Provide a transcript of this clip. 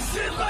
shit, let's!